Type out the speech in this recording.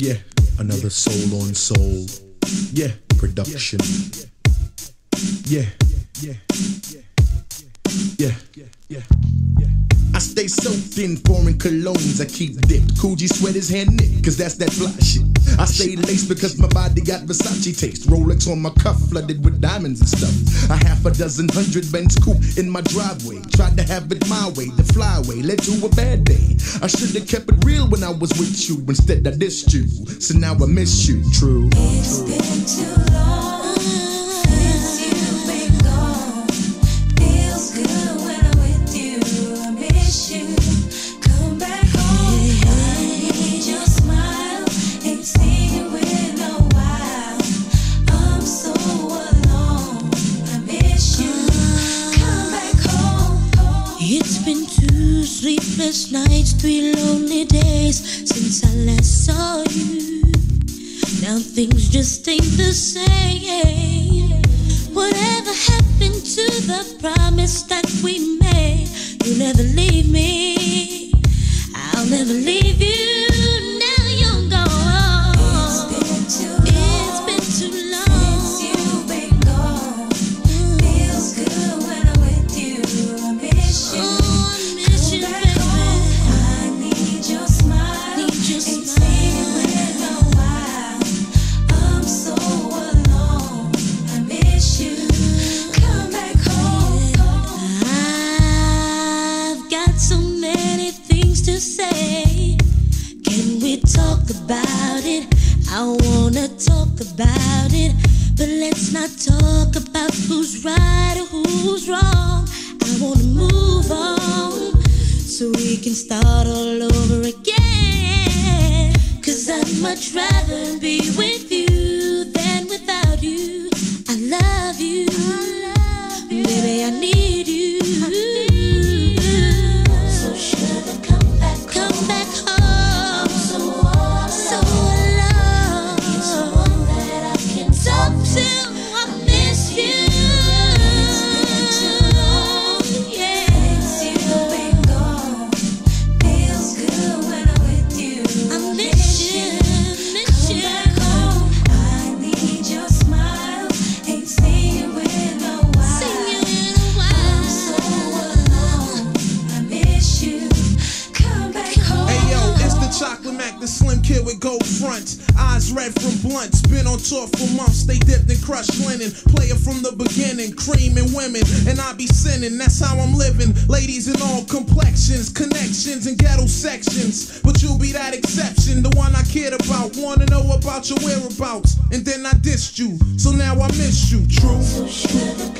Yeah, another soul on soul. Yeah, production. Yeah, yeah, yeah, yeah. I stay soaked in foreign colognes. I keep dipped. Coogi sweaters hand knit, cause that's that fly shit. I stay laced because my body got Versace taste. Rolex on my cuff, flooded with diamonds and stuff. A half a dozen hundred Benz coupe in my driveway. Tried to have it my way, the flyway led to a bad day. I should have kept it real when I was with you. Instead, I dissed you. So now I miss you, true. It's been too long It's been two sleepless nights, three lonely days since I last saw you. Now things just ain't the same. Whatever happened to the promise that we made? You never leave me. I'll never leave you. Talk about it? I wanna talk about it. But let's not talk about who's right or who's wrong. I wanna move on so we can start all over again. Cause I'd much rather be with you than without you. Fronts. Eyes red from blunts. Been on tour for months. They dipped in crushed linen. Player from the beginning. Creaming women. And I be sinning. That's how I'm living. Ladies in all complexions. Connections and ghetto sections. But you'll be that exception. The one I cared about. Wanna know about your whereabouts. And then I dissed you. So now I miss you. True.